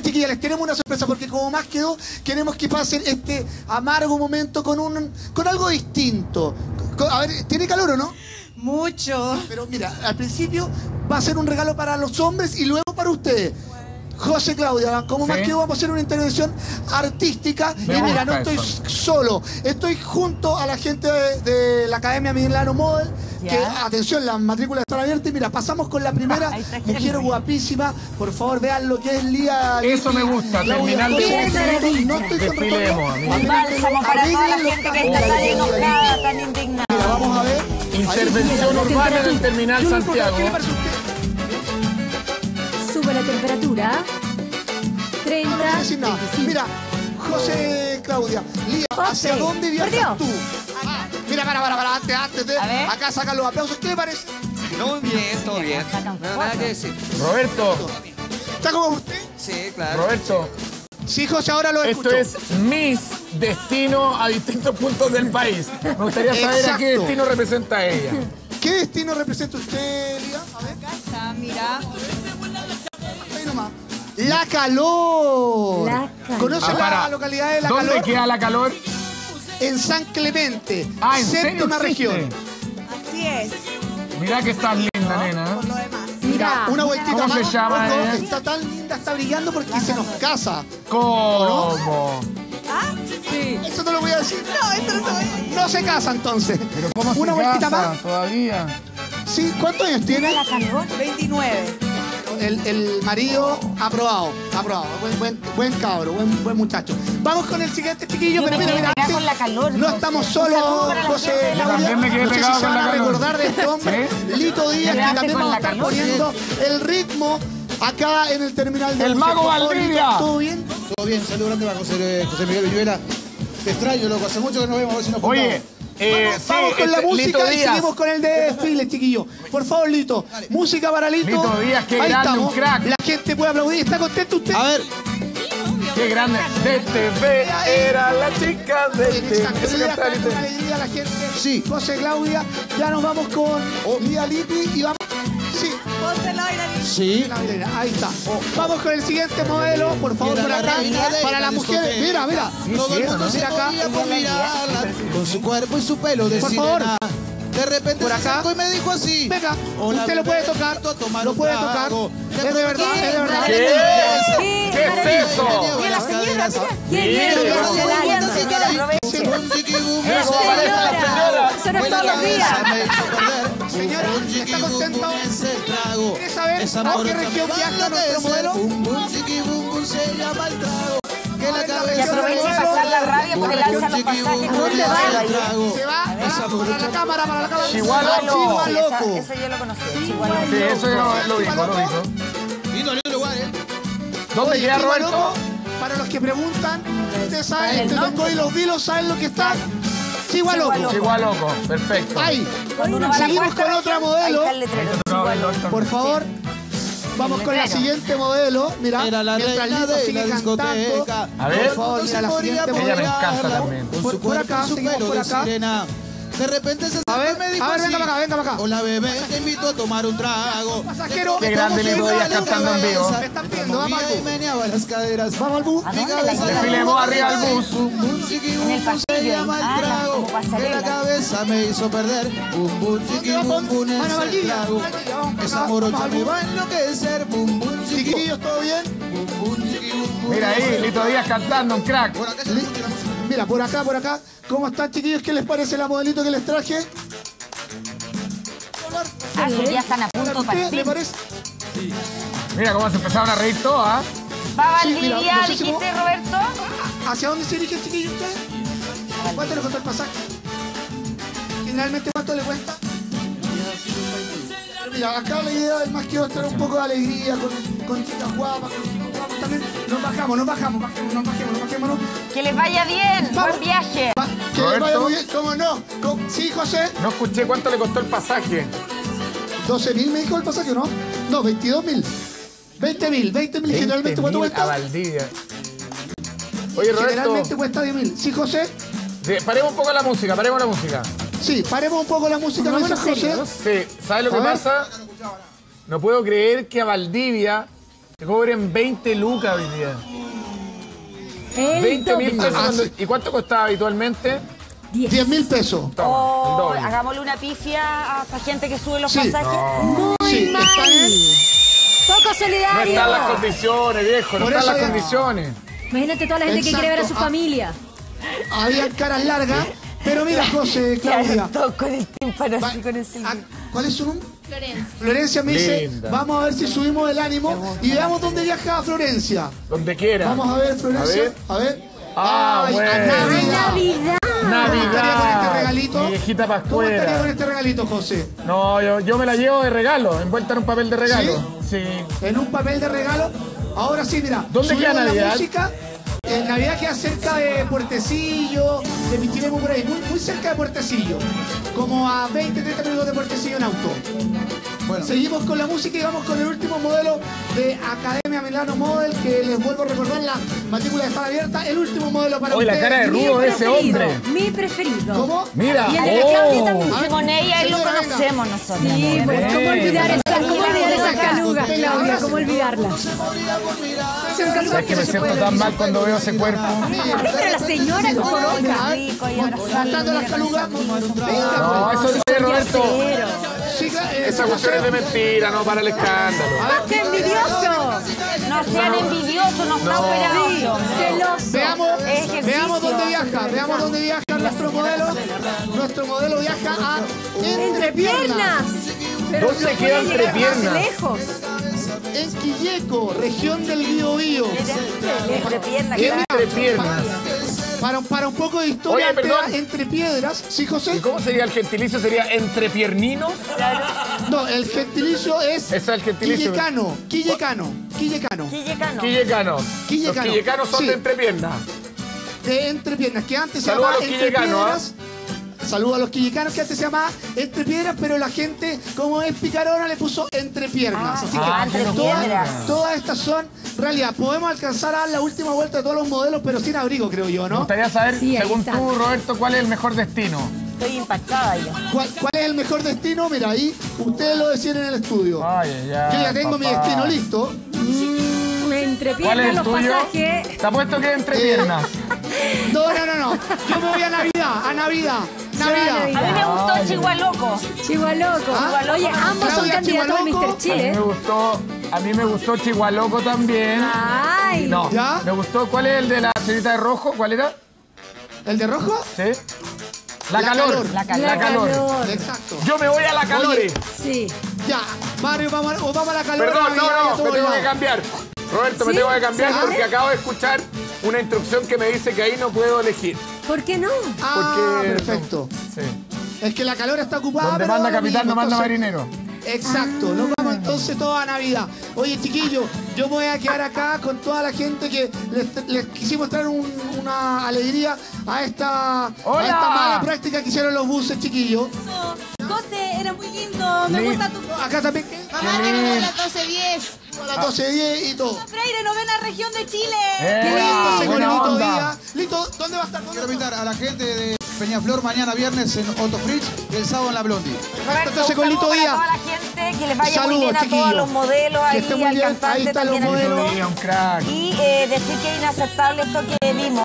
Mira, chiquillas, les tenemos una sorpresa porque como más quedó, queremos que pasen este amargo momento con un con algo distinto. Con- a ver, ¿tiene calor o no? Mucho. Pero mira, al principio va a ser un regalo para los hombres y luego para ustedes. José Claudia, como más quedó, vamos a hacer una intervención artística. Me y mira, no estoy eso. solo, estoy junto a la gente de, de la Academia Milano Model. Que, atención, las matrículas están abiertas. Y mira, pasamos con la primera mujer guapísima. Por favor, vean lo que es Lía. Eso me gusta, terminal de. No estoy. Un bálsamo para toda la Arréglenlo. gente que está tan enojada, tan indignada. Mira, vamos a ver. Intervención urbana en el terminal Santiago. ¿Qué le parece a usted? Sube la temperatura. No 30. voy a decir nada. 25. Mira, José Claudia, Lía, ¿hacia dónde viajas tú? Mira, para, para, para, antes, antes de. Acá sacan los aplausos. ¿Qué parece? No, bien, todo bien. No, nada que decir. Roberto, ¿Está como usted? Sí, claro. Roberto, Sí, José, ahora lo esto escucho. es mis destino a distintos puntos del país. Me gustaría saber a qué Exacto. destino representa ella. ¿Qué destino representa usted, Lía? A ver, Casa, mira. ahí nomás. La Calor. La Calor. ¿Conoce Ah, la localidad de La ¿Dónde Calor? queda la calor? En San Clemente. Ah, ¿en séptima región. Así es. Mirá que estás linda, nena. Por lo demás. Mira, una vueltita ¿Cómo más. se llama? Está tan linda, está brillando porque se nos casa. ¿Cómo? ¿Ah? Sí. Eso no lo voy a decir. No, eso no se va a decir. No se casa entonces. ¿Pero cómo Una se vueltita casa más. todavía? Sí, ¿cuántos años tiene? La calor. 29. El, el marido aprobado, aprobado. Buen, buen, buen cabro, buen, buen muchacho. Vamos con el siguiente chiquillo, Yo pero me mira, mira. sí, con la calor, No estamos solos, José. Yo también me quedé no sé pegado con la calor. recordar de este hombre, Lito Díaz, que también vamos a la estar calor. poniendo el ritmo acá en el terminal de El mago Valdivia. ¿Todo bien? Todo bien, saludo grande para José, José Miguel Viñuela. Te extraño, loco, hace mucho que no vemos, a ver si nos Oye, juntamos. Eh, Vamos, sí, vamos con la este, música Lito y Díaz. seguimos con el desfile, chiquillo. Por favor, Lito. Música para Lito. Lito Díaz, qué Ahí grande, estamos. un crack. La gente puede aplaudir. ¿Está contento usted? A ver, Qué grande. DTV era la chica de gente. Sí. José Claudia. Ya nos vamos con Lía Liti y vamos. Sí, Loira. sí. la ahí está. Vamos con el siguiente modelo, por favor, por acá. Para la las mujeres. Mira, mira. Todo el ¿o mundo se Mira acá. moría por mirarla, con su cuerpo y su pelo de Por favor. De repente Por se acá. y me dijo así. Venga, Hola, usted lo puede tocar. invito a tomar Lo puede tocar. Es de verdad, es de verdad. ¿Qué? ¡Qué ¿Qué es eso? Mira la señora, mira. ¿Quién es? la señora. Bum, chiqui, ¿está bum, contenta bum, hoy? ese trago. ¿Quiere saber a qué región viaja nuestro modelo? Se llama el trago. Que la cabeza aproveche y pasar la rabia porque lanza los pasajes. ¿Dónde va? Se va para, para la cámara, para la cámara. Chihuahua loco. Chihuahua Sí, loco. esa- Eso yo lo conocí. Chihuahua Sí, eso yo lo, dijo, lo loco. dijo. Lindo, lindo lugar, ¿eh? ¿Dónde queda Chihuahua Roberto? Para los que preguntan, ustedes saben, este tocó y los vilos saben lo que está. Chihuahua loco. Chihuahua loco, perfecto. Ahí. Cuando uno va a la Seguimos con otra modelo. Está el letrero. Por favor. Vamos con la siguiente modelo. Mira, Era la mientras reina Lito de sigue la cantando. discoteca. A ver. Por favor, mira la siguiente Ella me modelo. encanta también. Por- por acá, seguimos por acá. sirena. De repente se A ver, me dijo a ver, venga para acá, venga para acá. Hola bebé, te invito a tomar un trago. Pasajero, Qué grande Díaz la luz. cantando en vivo. Me están viendo, vamos al las caderas. Vamos al bus. ¿A? Desfilemos arriba al bus. En el bum, se pasillo, llama el ah, trago. como pasarela. Que la cabeza me hizo perder. Bum, bum, chiqui, bum, bum, a es el trago. Esa morocha me va a enloquecer. Bum, bum, chiqui, Chiquillos, ¿todo bien? bum, bum, chiqui, bum, bum. Mira ahí, Lito Díaz cantando, un crack. Mira, por acá, por acá. ¿Cómo están, chiquillos? ¿Qué les parece la modelito que les traje? Ah, sí, ya están a punto ¿Usted le parece? Mira cómo se empezaron a reír todos, ¿ah? ¿Va Sí, mira, Valdivia, no sé si dijiste, Roberto? ¿Hacia dónde se dirige el chiquillo usted? ¿Cuánto le costó el pasaje? Generalmente, ¿cuánto le cuesta? Pero mira, acá la idea del más que traer un poco de alegría con, con chicas guapas, con. Nos bajamos, nos bajamos, bajemos, nos bajemos, nos bajémonos. Que les vaya bien. Vamos. Buen viaje. Va, que les vaya muy bien, ¿cómo no? ¿Cómo? Sí, José. No escuché cuánto le costó el pasaje. 12 mil me dijo el pasaje, ¿no? No, 22 mil. 20 mil, 20 mil generalmente ¿cuánto 20.000 a cuesta? Valdivia. Oye, Generalmente Roberto, cuesta 10 mil. ¿Sí, José? de- paremos un poco la música, paremos la música. Sí, paremos un poco la música, ¿me dice José? Sí, ¿sabes lo A que ver. pasa? No puedo creer que a Valdivia Te cobren 20 lucas hoy día. El 20 mil pesos. Cuando-. ¿Y cuánto costaba habitualmente? 10. 10 mil pesos. Toma, el O doble. hagámosle una pifia a esta gente que sube los Sí. pasajes. Muy Sí, mal. está bien. Poco No solidario. están las condiciones, viejo, no Por están eso las ya- condiciones. Imagínate toda la gente que quiere ver a su. Ah. familia. Habían caras largas, pero mira, José, Claudia. Claro, con el tímpano va- así, con el ah. ¿Cuál es su nombre? Florencia. Florencia me dice, Linda. vamos a ver si subimos el ánimo y veamos dónde viaja Florencia. Donde quiera. Vamos a ver, Florencia. A ver. A ver. Ah, Ay, bueno. a Navidad. Navidad. ¿Cómo estaría con este regalito? Mi viejita ¿Cómo estaría con pascuera. este regalito, José? No, yo, yo me la llevo de regalo, envuelta en un papel de regalo. Sí. En un papel de regalo. Ahora sí, mira. ¿Dónde queda la Navidad? música. En Navidad queda cerca de Puertecillo, de Pichilemu por ahí, muy, muy cerca de Puertecillo. Como a 20, 30 minutos de Puertecillo en auto. Bueno, Seguimos con la música y vamos con el último modelo de Academia Milano Model, que les vuelvo a recordar, la matrícula está abierta. El último modelo para Oye, la ustedes. cara de Mi rudo de ese preferido, hombre. Mi preferido. ¿Cómo? Mira. Y el de la Claudia oh. también. Con ella él lo venga. conocemos nosotros. Sí, pues, ¿cómo olvidar esa, cómo olvidar esa caluga, Claudia? ¿Cómo olvidarla? ¿Sabes que me siento tan mal cuando veo ese cuerpo? Ay, pero la señora como loca. No, eso dice Roberto. Chica, eh, Esa cuestión es de mentira, no para el escándalo. ¡Qué envidioso! No sean envidiosos, no está operado. Celoso. Veamos, Ejercicio. veamos dónde viaja, veamos dónde viaja nuestro modelo. Nuestro modelo viaja a Entre Entrepiernas, ¿Dónde no queda entrepiernas? lejos. en Quilleco, región del Biobío. Entre piernas, Para, para un poco de historia, Oye, perdón. entre piedras. ¿Sí, ¿Y José? cómo sería el gentilicio? ¿Sería entrepierninos? No, el gentilicio es es el gentilicio. Quillecano, Quillecano, Quillecano. Quillecano. Quillecanos. Quillecanos. Los quillecanos son Sí. de entrepiernas. de Entrepiernas, que antes se Saludos llamaba. Saludos a los quillecanos, que antes se llamaba Entrepiedras, pero la gente, como es picarona, le puso Entrepiernas. Ah, Así ah, que qué todas, estas son realidad. Podemos alcanzar a dar la última vuelta de todos los modelos, pero sin abrigo, creo yo, Me ¿no? gustaría saber, Sí, según está. tú, Roberto, cuál es el mejor destino. Estoy impactada yo. ¿Cuál, cuál es el mejor destino? Mira, ahí ustedes lo decían en el estudio. Ay, ay. Yo ya tengo mi destino listo. Mm, Entre ¿Cuál es piernas el los tuyo? pasajes. Te apuesto que es entre piernas. No, no, no, no. Yo me voy a Navidad, a Navidad. Navidad. A mí me gustó Chihualoco. Chihualoco. Ah, Oye, ambos son candidatos a. Mr. A mí Chile. me gustó, a mí me gustó Chihualoco también. Ay. No, ¿Ya? me gustó. ¿Cuál es el de la señorita de rojo? ¿Cuál era? ¿El de rojo? ¿Sí? La, La calor. calor. La calor. La calor. Exacto. Yo me voy a la calor. Oye, Sí. Ya, Mario, vamos, a- o vamos a la calor. Perdón, no, no, me tengo que cambiar. Roberto, me tengo que cambiar ¿Sí? porque acabo de escuchar una instrucción que me dice que ahí no puedo elegir. ¿Por qué no? Ah, Porque- perfecto. Sí. Es que la calor está ocupada. Donde pero manda da lo capitán no mismo, manda entonces- marinero. Exacto, nos vamos entonces toda Navidad. Oye, chiquillos, yo me voy a quedar acá con toda la gente que les, les quisimos traer un- una alegría a esta, a ¡Hola! esta mala práctica que hicieron los buses, chiquillos. José, era muy lindo. Me Li- gusta tu. Acá también, ¿qué? Mamá, tenemos a las 12.10. a las 12.10 y todo. Freire, novena región de Chile. ¡Eh! Oye, Lito, ¿dónde va a estar? ¿Dónde quiero invitar a la gente de Peñaflor mañana viernes en Otto Fritz y el sábado en la Blondie. Roberto, Entonces, con Lito Díaz. toda la gente, que les vaya muy Saludos, bien a todos los modelos, Que ahí muy al bien, ahí cantante están los también. al modelos. Y eh, decir que es inaceptable esto que vimos.